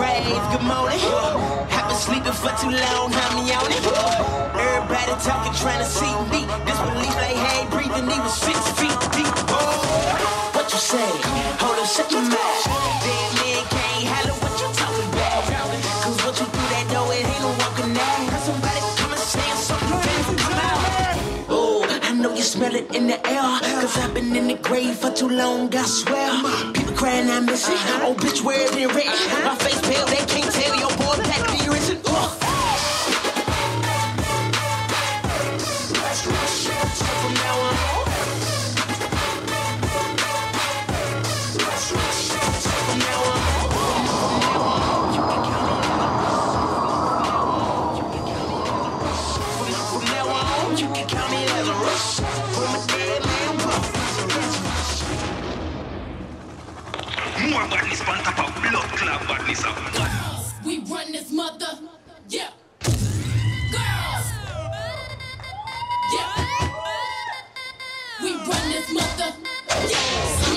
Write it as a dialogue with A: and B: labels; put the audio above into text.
A: good morning. I've been sleeping for too long, me on it. Everybody talking, trying to see me. Disbelief like, hey, breathing, he was six feet deep. Oh, what you say? Hold on, shut your mouth. Dead man can't holler what you talking about. Cause what you do that door, it ain't no walking out. Cause somebody come and say something, then come out. Oh, I know you smell it in the air. Cause I've been in the grave for too long, I swear. Crying, I'm missing. Oh, bitch, where it written? Uh-huh. My face pale, they can't tell your boy back the on
B: top of blood clot badness God.
C: We run this mother. Yeah. Girls. Yeah. We run this mother. Yeah.